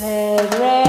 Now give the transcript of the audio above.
Red.